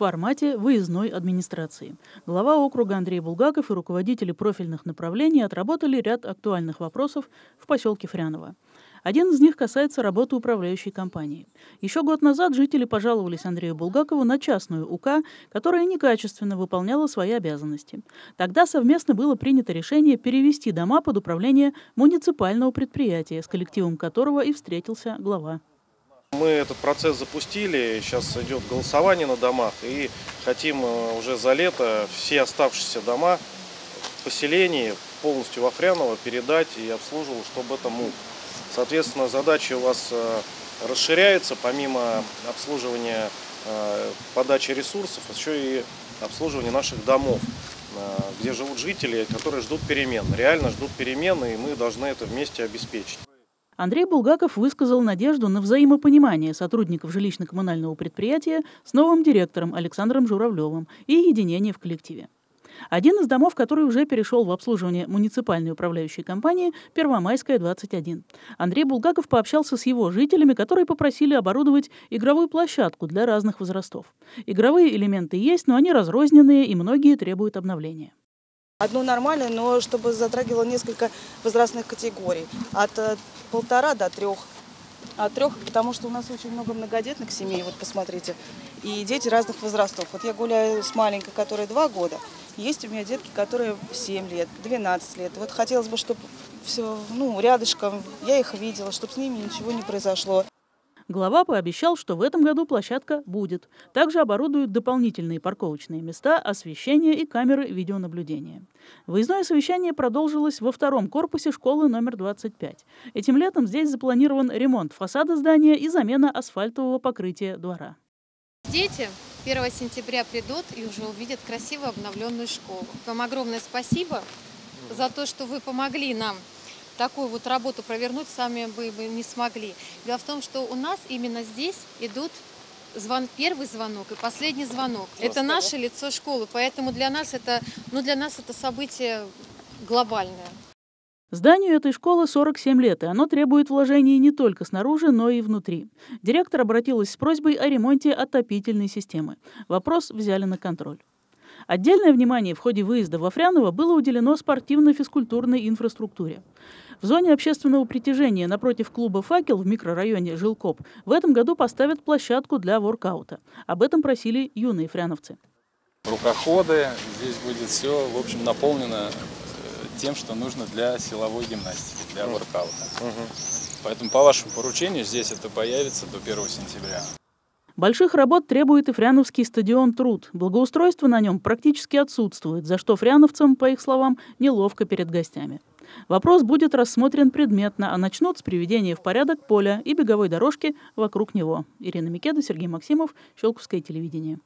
формате выездной администрации. Глава округа Андрей Булгаков и руководители профильных направлений отработали ряд актуальных вопросов в поселке Фряново. Один из них касается работы управляющей компании. Еще год назад жители пожаловались Андрею Булгакову на частную УК, которая некачественно выполняла свои обязанности. Тогда совместно было принято решение перевести дома под управление муниципального предприятия, с коллективом которого и встретился глава. Мы этот процесс запустили, сейчас идет голосование на домах и хотим э, уже за лето все оставшиеся дома в поселении полностью во Фряново передать и обслуживал, чтобы это МУК. Соответственно, задача у вас э, расширяется, помимо обслуживания э, подачи ресурсов, еще и обслуживание наших домов, где живут жители, которые ждут перемен. Реально ждут перемены, и мы должны это вместе обеспечить. Андрей Булгаков высказал надежду на взаимопонимание сотрудников жилищно-коммунального предприятия с новым директором Александром Журавлевым и единение в коллективе. Один из домов, который уже перешел в обслуживание муниципальной управляющей компании «Первомайская, 21». Андрей Булгаков пообщался с его жителями, которые попросили оборудовать игровую площадку для разных возрастов. Игровые элементы есть, но они разрозненные и многие требуют обновления. Одно нормальное, но чтобы затрагивало несколько возрастных категорий. От э, полтора до трех. От трех, потому что у нас очень много многодетных семей, вот посмотрите. И дети разных возрастов. Вот я гуляю с маленькой, которой два года. Есть у меня детки, которые 7 лет, 12 лет. Вот хотелось бы, чтобы все, ну, рядышком, я их видела, чтобы с ними ничего не произошло. Глава пообещал, что в этом году площадка будет. Также оборудуют дополнительные парковочные места, освещение и камеры видеонаблюдения. Выездное совещание продолжилось во втором корпусе школы номер 25. Этим летом здесь запланирован ремонт фасада здания и замена асфальтового покрытия двора. Дети 1 сентября придут и уже увидят красиво обновленную школу. Вам огромное спасибо за то, что вы помогли нам такую вот работу провернуть сами бы не смогли. Дело в том, что у нас именно здесь идут звон, первый звонок и последний звонок. Просто, это наше лицо школы, поэтому для нас это, ну, для нас это событие глобальное. Зданию этой школы 47 лет, и оно требует вложений не только снаружи, но и внутри. Директор обратилась с просьбой о ремонте отопительной системы. Вопрос взяли на контроль. Отдельное внимание в ходе выезда во Фряново было уделено спортивно-физкультурной инфраструктуре. В зоне общественного притяжения напротив клуба «Факел» в микрорайоне Жилкоп в этом году поставят площадку для воркаута. Об этом просили юные фряновцы. Рукоходы, здесь будет все, в общем, наполнено э, тем, что нужно для силовой гимнастики, для воркаута. Поэтому по вашему поручению здесь это появится до 1 сентября. Больших работ требует и фряновский стадион «Труд». Благоустройство на нем практически отсутствует, за что фряновцам, по их словам, неловко перед гостями. Вопрос будет рассмотрен предметно, а начнут с приведения в порядок поля и беговой дорожки вокруг него. Ирина Микеда, Сергей Максимов, Щелковское телевидение.